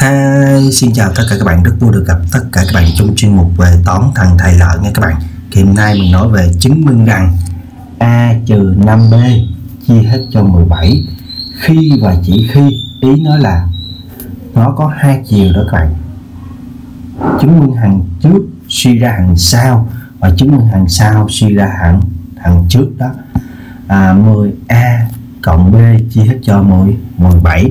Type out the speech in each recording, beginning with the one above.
Hi, xin chào tất cả các bạn, rất vui được gặp tất cả các bạn trong chuyên mục về toán thằng thầy lợi nha các bạn. Thì hôm nay mình nói về chứng minh rằng A trừ 5B chia hết cho 17 Khi và chỉ khi ý nói là nó có hai chiều đó các bạn. Chứng minh hàng trước suy ra hàng sau. Và chứng minh hàng sau suy ra hàng hàng trước đó. À, 10A cộng B chia hết cho 10 17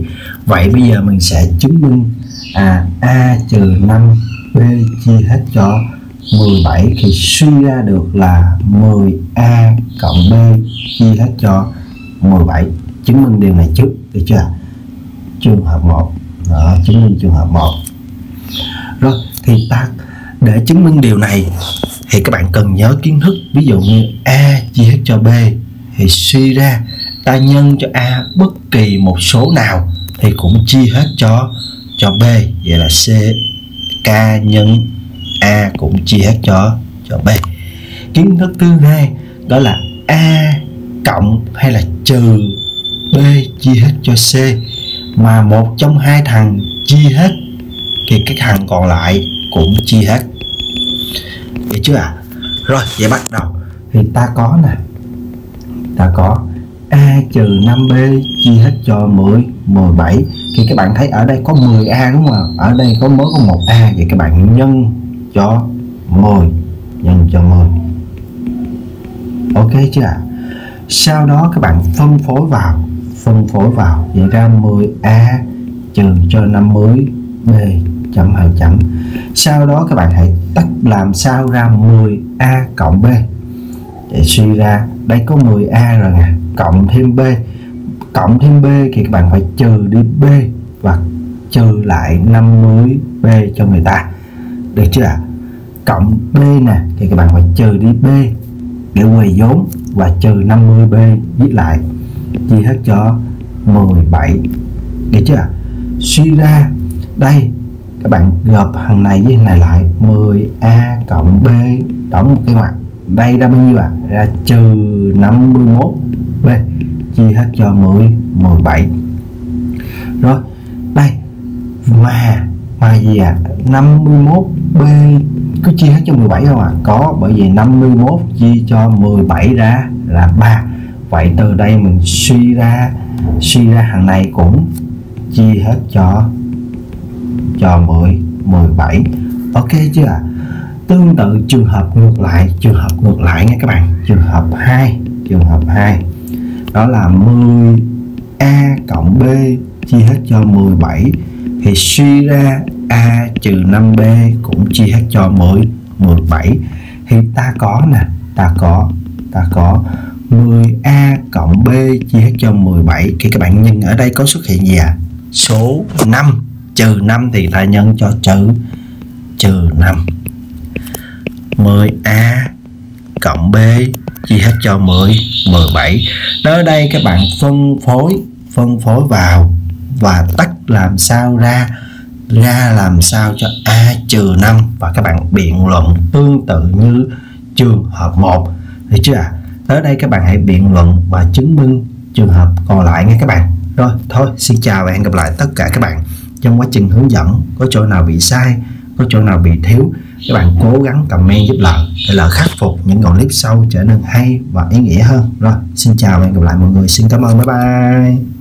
vậy bây giờ mình sẽ chứng minh à A trừ 5 B chia hết cho 17 thì suy ra được là 10A cộng B chia hết cho 17 chứng minh điều này trước được chưa? Trường hợp 1 đó, chứng minh trường hợp 1 rồi thì ta để chứng minh điều này thì các bạn cần nhớ kiến thức. Ví dụ như A chia hết cho B thì suy ra ta nhân cho A bất kỳ một số nào thì cũng chia hết cho cho B, vậy là C. K nhân A cũng chia hết cho cho B. Kiến thức thứ hai đó là A cộng hay là trừ B chia hết cho C. Mà một trong hai thằng chia hết thì cái thằng còn lại cũng chia hết. Hiểu chưa ạ? À? rồi, vậy bắt đầu. Thì ta có nè. Ta có. A trừ 5B chia hết cho 10 17 thì các bạn thấy ở đây có 10A đúng không ở đây có mới có 1A vậy các bạn nhân cho 10 nhân cho 10 ok chưa ạ? Sau đó các bạn phân phối vào, phân phối vào. Vậy ra 10A trừ cho 50B chấm hai chấm. Sau đó các bạn hãy tách làm sao ra 10A cộng B. Để suy ra, đây có 10A rồi nè cộng thêm B. Cộng thêm B thì các bạn phải trừ đi B và trừ lại 50B cho người ta. Được chưa ạ? Cộng B nè, thì các bạn phải trừ đi B để quầy vốn và trừ 50B viết lại. Chia hết cho 17 được chưa ạ? Suy ra, đây, các bạn gộp hàng này với hàng này lại. 10A cộng B, đóng một cái ngoặc. Đây ra bao nhiêu ạ? À? ra trừ 51 B chia hết cho 10 17 rồi, đây, mà mà gì à? 51 B, cứ chia hết cho 17 không ạ à? có, bởi vì 51 chia cho 17 ra là 3 vậy từ đây mình suy ra suy ra hàng này cũng chia hết cho cho 10 17 ok chưa ạ? À? tương tự trường hợp ngược lại, trường hợp ngược lại nha các bạn. Trường hợp 2 trường hợp 2 đó là 10 A cộng B chia hết cho 17 thì suy ra A trừ 5B cũng chia hết cho 10 17 thì ta có nè, ta có ta có 10A cộng B chia hết cho 17 thì các bạn nhân ở đây có xuất hiện gì à số 5 trừ 5 thì ta nhân cho trừ trừ 5 10A cộng B chia hết cho 10 17 tới đây các bạn phân phối phân phối vào và tách làm sao ra ra làm sao cho A trừ 5 và các bạn biện luận tương tự như trường hợp 1 được chưa ạ? À? tới đây các bạn hãy biện luận và chứng minh trường hợp còn lại nha các bạn. Rồi, thôi, xin chào và hẹn gặp lại tất cả các bạn trong quá trình hướng dẫn. Có chỗ nào bị sai có chỗ nào bị thiếu, các bạn cố gắng comment giúp lợi để lợi khắc phục những đoạn clip sau trở nên hay và ý nghĩa hơn. Rồi, xin chào và hẹn gặp lại mọi người. Xin cảm ơn. Bye bye.